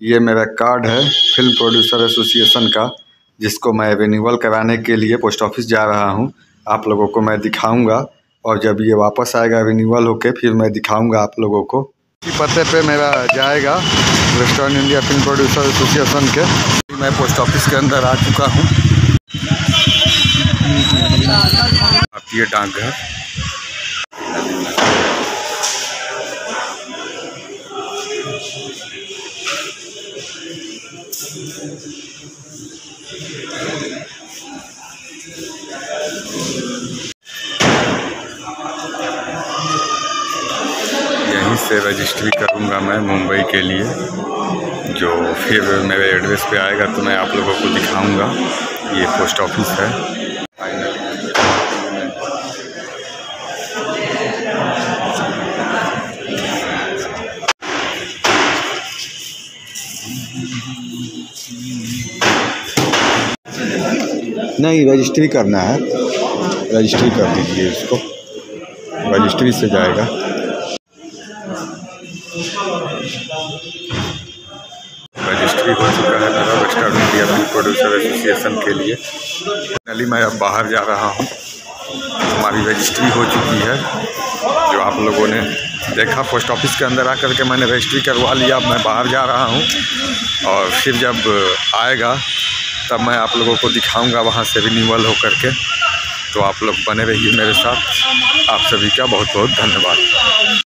ये मेरा कार्ड है फ़िल्म प्रोड्यूसर एसोसिएशन का, जिसको मैं रिन्यूअल कराने के लिए पोस्ट ऑफ़िस जा रहा हूँ। आप लोगों को मैं दिखाऊँगा, और जब ये वापस आएगा रिन्यूअल होके, फिर मैं दिखाऊँगा आप लोगों को। इसी पते पे मेरा जाएगा western India film producer association के। मैं पोस्ट ऑफ़िस के अंदर आ चुका हूँ। भारतीय डाकघर यहीं से रजिस्ट्री करूँगा मैं मुंबई के लिए, जो फिर मेरे एड्रेस पे आएगा तो मैं आप लोगों को दिखाऊँगा। ये पोस्ट ऑफ़िस है। नहीं रजिस्ट्री करना है। रजिस्ट्री कर दीजिए इसको। रजिस्ट्री से जाएगा। रजिस्ट्री हो चुका है मेरा वेस्टर्न इंडिया प्रोड्यूसर एसोसिएशन के लिए। फाइनली मैं अब बाहर जा रहा हूँ। हमारी रजिस्ट्री हो चुकी है, जो आप लोगों ने देखा पोस्ट ऑफ़िस के अंदर आकर के मैंने रजिस्ट्री करवा लिया। मैं बाहर जा रहा हूँ और फिर जब आएगा, तब मैं आप लोगों को दिखाऊँगा वहाँ से रिन्यूअल होकर करके तो आप लोग बने रहिए मेरे साथ। आप सभी का बहुत बहुत धन्यवाद।